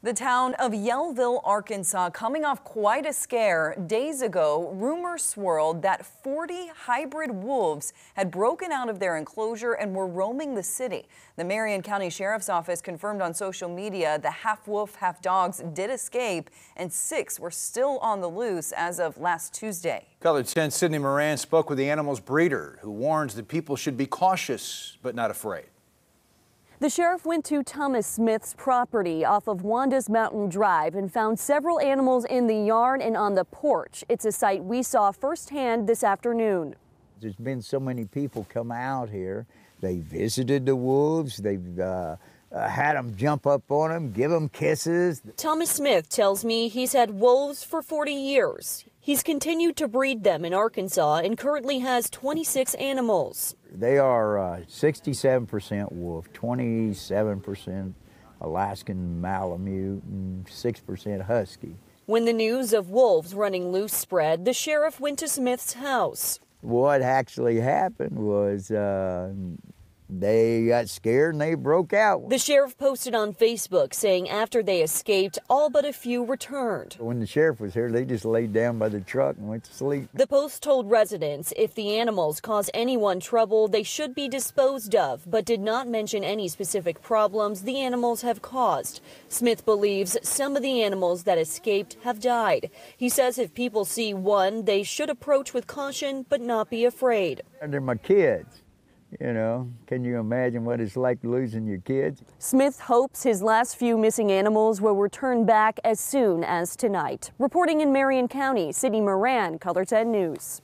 The town of Yellville, Arkansas, coming off quite a scare. Days ago, rumors swirled that 40 hybrid wolves had broken out of their enclosure and were roaming the city. The Marion County Sheriff's Office confirmed on social media the half wolf, half dogs did escape, and six were still on the loose as of last Tuesday. KOLR 10 Sydney Moran spoke with the animal's breeder, who warns that people should be cautious but not afraid. The sheriff went to Thomas Smith's property off of Wanda's Mountain Drive and found several animals in the yard and on the porch. It's a sight we saw firsthand this afternoon. There's been so many people come out here. They visited the wolves. They've uh, uh, had them jump up on them, give them kisses. Thomas Smith tells me he's had wolves for 40 years. He's continued to breed them in Arkansas and currently has 26 animals. They are 67% uh, wolf, 27% Alaskan Malamute, and 6% Husky. When the news of wolves running loose spread, the sheriff went to Smith's house. What actually happened was uh, they got scared and they broke out. The sheriff posted on Facebook saying after they escaped, all but a few returned. When the sheriff was here, they just laid down by the truck and went to sleep. The post told residents if the animals cause anyone trouble, they should be disposed of, but did not mention any specific problems the animals have caused. Smith believes some of the animals that escaped have died. He says if people see one, they should approach with caution but not be afraid. They're my kids. You know, can you imagine what it's like losing your kids? Smith hopes his last few missing animals will return back as soon as tonight. Reporting in Marion County, Sydney Moran, KOLR 10 News.